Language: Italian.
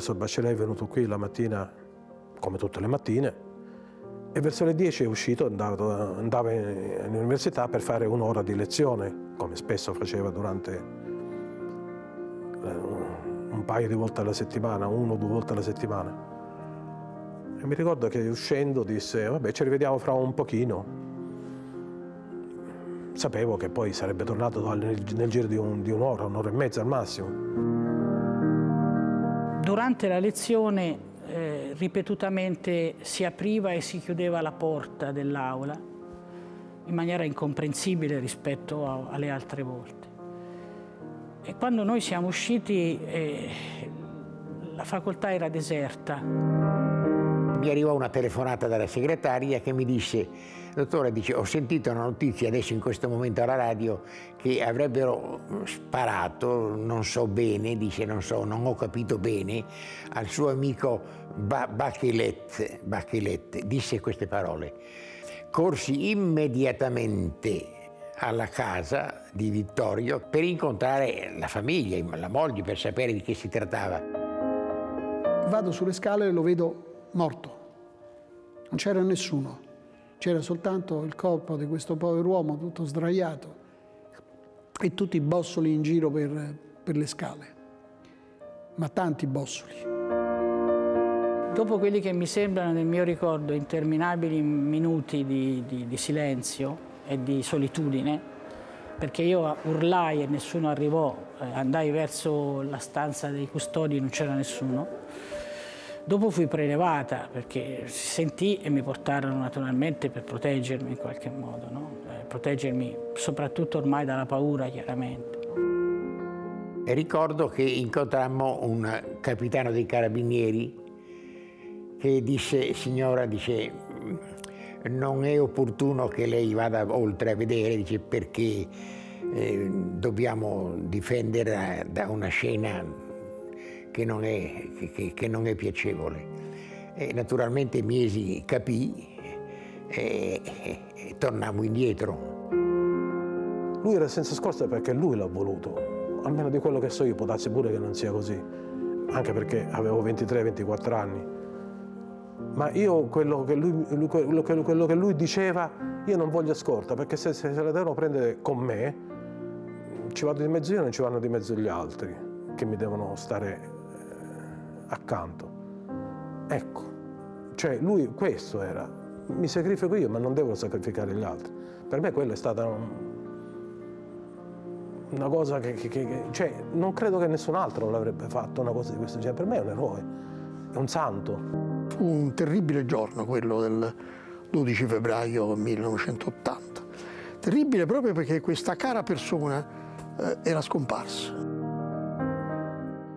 professor Bachelet è venuto qui la mattina, come tutte le mattine, e verso le 10 è uscito, andava, andava in università per fare un'ora di lezione, come spesso faceva durante eh, un paio di volte alla settimana, uno o due volte alla settimana. E mi ricordo che uscendo disse, vabbè ci rivediamo fra un pochino. Sapevo che poi sarebbe tornato nel, nel giro di, un, di un'ora, un'ora e mezza al massimo. Durante la lezione eh, ripetutamente si apriva e si chiudeva la porta dell'aula in maniera incomprensibile rispetto a, alle altre volte. E quando noi siamo usciti eh, la facoltà era deserta mi arrivò una telefonata dalla segretaria che mi disse, dottore, dice, ho sentito una notizia adesso in questo momento alla radio che avrebbero sparato, non so bene, dice, non so, non ho capito bene, al suo amico ba Bachelet, Bachelet, disse queste parole. Corsi immediatamente alla casa di Vittorio per incontrare la famiglia, la moglie, per sapere di che si trattava. Vado sulle scale e lo vedo morto. Non c'era nessuno, c'era soltanto il corpo di questo povero uomo tutto sdraiato e tutti i bossoli in giro per, per le scale, ma tanti bossoli. Dopo quelli che mi sembrano nel mio ricordo interminabili minuti di, di, di silenzio e di solitudine, perché io urlai e nessuno arrivò, eh, andai verso la stanza dei custodi e non c'era nessuno, Dopo fui prelevata perché si sentì e mi portarono naturalmente per proteggermi in qualche modo, no? eh, proteggermi soprattutto ormai dalla paura chiaramente. E ricordo che incontrammo un capitano dei carabinieri che disse, signora, dice, non è opportuno che lei vada oltre a vedere, dice, perché eh, dobbiamo difendere da una scena che non è, che, che non è piacevole. E naturalmente Miesi capì e, e, e tornammo indietro. Lui era senza scorta perché lui l'ha voluto, almeno di quello che so io, può darsi pure che non sia così, anche perché avevo 23-24 anni. Ma io quello che lui, quello, che, quello che lui, diceva, io non voglio scorta, perché se, se, se la devono prendere con me, ci vado di mezzo io, non ci vanno di mezzo gli altri, che mi devono stare accanto. Ecco, cioè lui questo era, mi sacrifico io ma non devo sacrificare gli altri. Per me quella è stata un, una cosa che, che, che, cioè non credo che nessun altro l'avrebbe fatto una cosa di questo genere, per me è un eroe, è un santo. Fu un terribile giorno quello del 12 febbraio 1980, terribile proprio perché questa cara persona eh, era scomparsa.